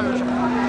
算是什么？